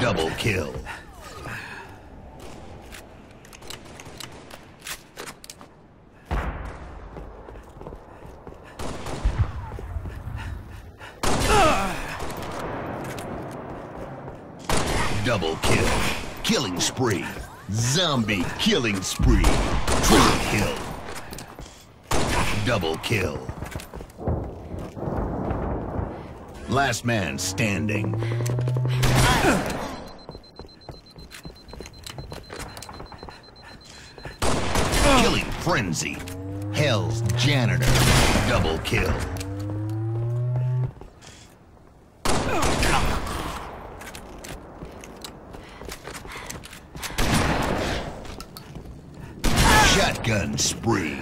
Double kill. Double kill. Killing spree. Zombie killing spree. Triple kill. Double kill. Last man standing. Killing frenzy. Hell's janitor. Double kill. Shotgun spree.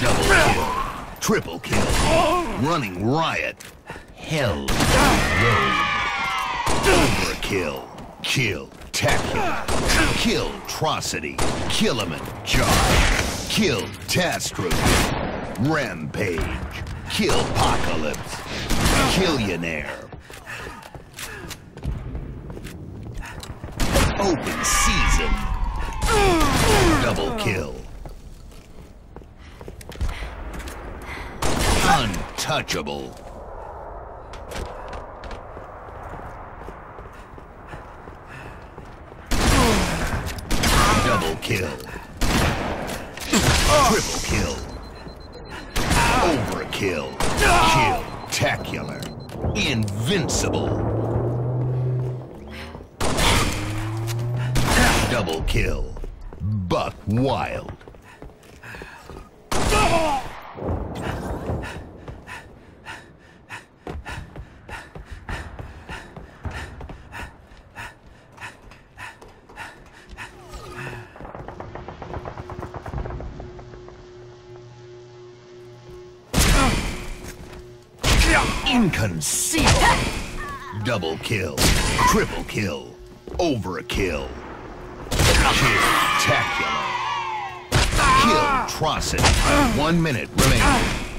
Double kill. Triple kill. Running riot. Hell. Overkill. Kill. Tacular. Kill. Trocity. Killiman. Kill. Tastrophe. Rampage. Kill. Apocalypse. Killionaire. Open season. Double kill. Untouchable. Double kill. Triple kill. Overkill. Kill. Tacular. Invincible. Double kill. Buck Wild. Inconceivable. Double kill. Triple kill. Overkill. Kill. Tacular. Kill. Trocity. One minute remaining.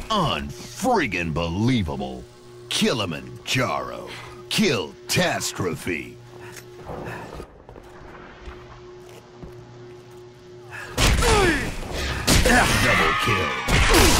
Unfriggin' believable. Killimanjaro. Kill. Tastrophe. Double kill.